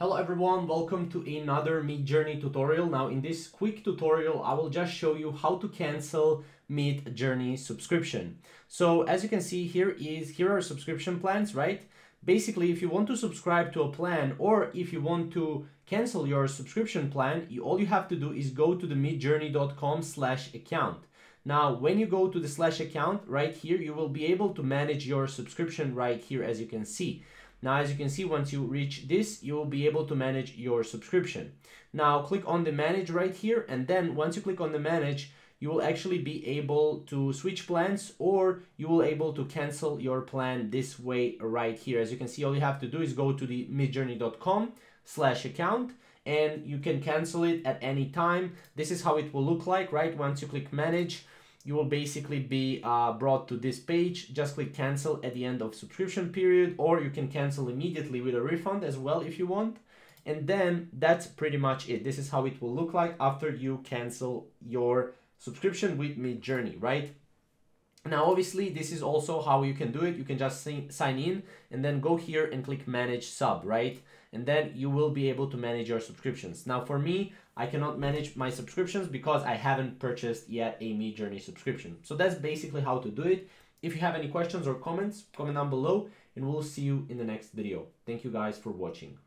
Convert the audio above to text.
Hello everyone, welcome to another Midjourney tutorial. Now in this quick tutorial, I will just show you how to cancel Midjourney subscription. So as you can see here is, here are subscription plans, right? Basically, if you want to subscribe to a plan or if you want to cancel your subscription plan, you, all you have to do is go to the midjourney.com slash account. Now, when you go to the slash account right here, you will be able to manage your subscription right here as you can see. Now, as you can see, once you reach this, you will be able to manage your subscription. Now, click on the manage right here. And then once you click on the manage, you will actually be able to switch plans or you will able to cancel your plan this way right here. As you can see, all you have to do is go to the midjourney.com slash account and you can cancel it at any time. This is how it will look like, right? Once you click manage, you will basically be uh, brought to this page. Just click cancel at the end of subscription period, or you can cancel immediately with a refund as well if you want. And then that's pretty much it. This is how it will look like after you cancel your subscription with Midjourney, right? Now, obviously, this is also how you can do it. You can just sign in and then go here and click manage sub, right? And then you will be able to manage your subscriptions. Now, for me, I cannot manage my subscriptions because I haven't purchased yet a Midjourney subscription. So that's basically how to do it. If you have any questions or comments, comment down below and we'll see you in the next video. Thank you guys for watching.